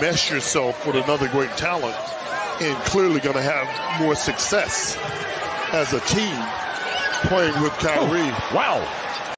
mesh yourself with another great talent and clearly going to have more success as a team playing with oh, Kyrie. Oh, wow.